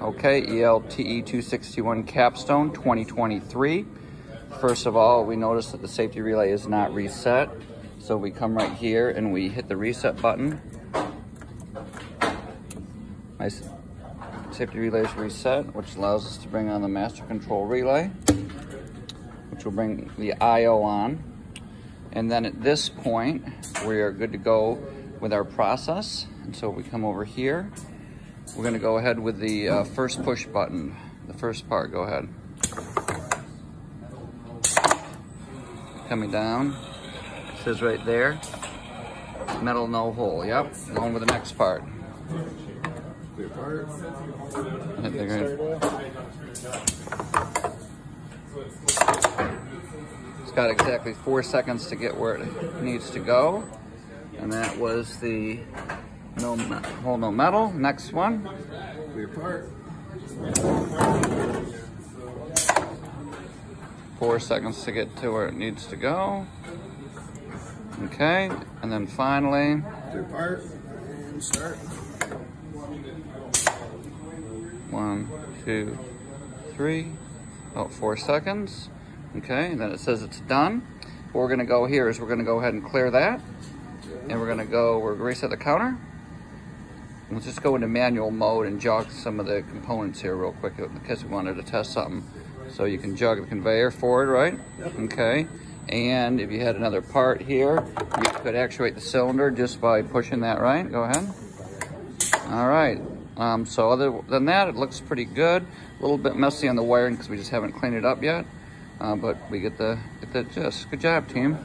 Okay, ELTE 261 Capstone 2023. First of all, we notice that the safety relay is not reset. So we come right here and we hit the reset button. My safety relay is reset, which allows us to bring on the master control relay, which will bring the IO on. And then at this point, we are good to go with our process. And so we come over here. We're gonna go ahead with the uh, first push button. The first part, go ahead. Coming down, it says right there, metal no hole, yep. Going with the next part. Hit the green. It's got exactly four seconds to get where it needs to go. And that was the no hole, no metal. Next one. Four seconds to get to where it needs to go. Okay, and then finally, part. And start. one, two, three, about four seconds. Okay, and then it says it's done. What we're gonna go here is we're gonna go ahead and clear that. And we're gonna go, we're gonna reset the counter. Let's just go into manual mode and jog some of the components here real quick because we wanted to test something. So you can jog the conveyor forward, right? Yep. Okay. And if you had another part here, you could actuate the cylinder just by pushing that, right? Go ahead. All right. Um, so other than that, it looks pretty good. A little bit messy on the wiring because we just haven't cleaned it up yet. Uh, but we get the get the gist. Good job, team.